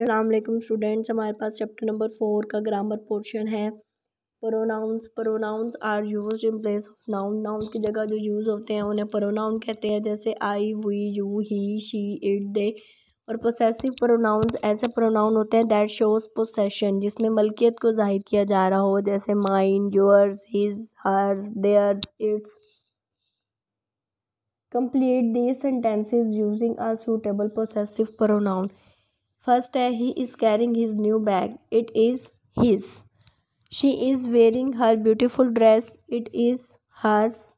अलैक्म students हमारे पास chapter number four का ग्रामर पोर्शन है। Pronouns pronouns are used in place of noun noun की जगह जो यूज़ होते हैं, उन्हें प्रोनाउन कहते हैं, जैसे I we you he she it they और पोसेसिव प्रोनाउंस ऐसे प्रोनाउन होते हैं दैट शोज़ पोसेशन जिसमें मलकियत को ज़ाहिर किया जा रहा हो, जैसे mine yours his hers theirs its complete these sentences using a suitable possessive pronoun First, uh, he is carrying his new bag. It is his. She is wearing her beautiful dress. It is hers.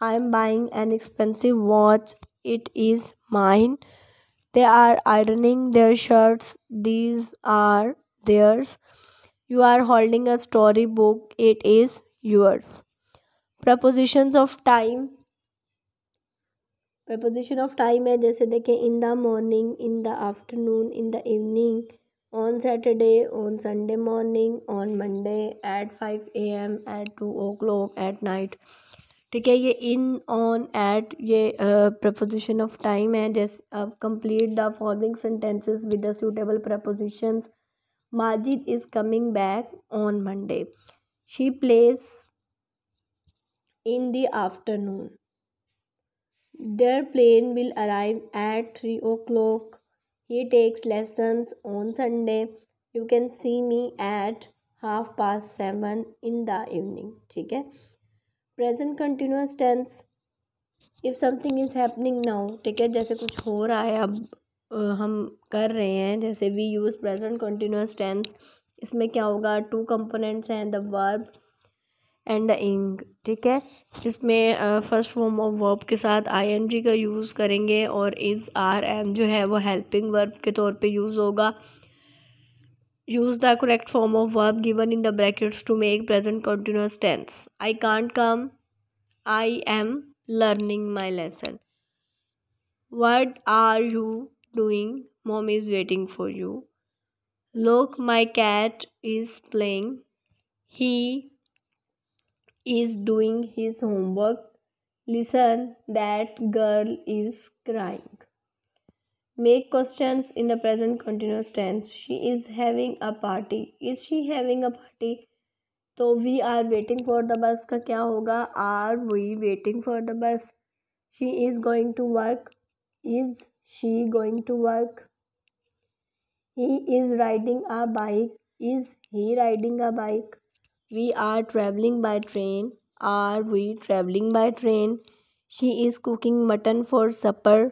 I am buying an expensive watch. It is mine. They are ironing their shirts. These are theirs. You are holding a storybook. It is yours. Prepositions of time preposition of time है, जैसे देखें in the morning in the afternoon in the evening on Saturday on Sunday morning on Monday at five A M at two o'clock at night ठीक है, ये in on at ये preposition of time है, जैसे अब complete the following sentences with the suitable prepositions Majid is coming back on Monday she plays in the afternoon Their plane will arrive at 3 o'clock. He takes lessons on Sunday. You can see me at half past seven in the evening. ठीक है present continuous tense if something is happening now ठीक है जैसे कुछ हो रहा है अब हम कर रहे हैं जैसे we use present continuous tense इसमें क्या होगा टू कंपोनेंट्स हैं the verb and the ing ठीक है? इसमें फ़र्स्ट फॉर्म ऑफ़ वर्ब के साथ आईएनजी का यूज़ करेंगे और इज़ आर एम जो है वो हेल्पिंग वर्ब के तौर पे यूज़ होगा। Use the correct form of verb given in the brackets to make present continuous tense I can't come I am learning my lesson what are you doing mom is waiting for you look my cat is playing he is doing his homework. Listen, that girl is crying. Make questions in the present continuous tense. She is having a party. Is she having a party? तो we are waiting for the bus का क्या होगा are we waiting for the bus she is going to work is she going to work he is riding a bike is he riding a bike We are traveling by train. Are we traveling by train? She is cooking mutton for supper.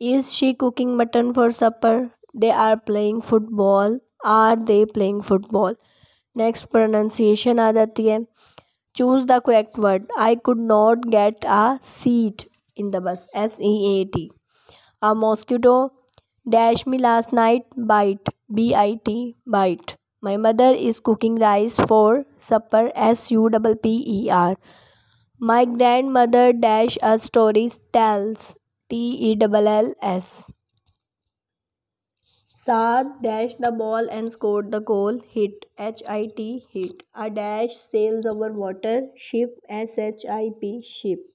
Is she cooking mutton for supper? They are playing football. Are they playing football? Next pronunciation आ जाती है Choose the correct word. I could not get a seat in the bus. S E A T. A mosquito dash me last night. Bite. B I T. Bite. My mother is cooking rice for supper S U P P E R. My grandmother dash a story tells T E L L S. Saad dash the ball and scored the goal hit H I T hit. A dash sails over water ship S H I P ship.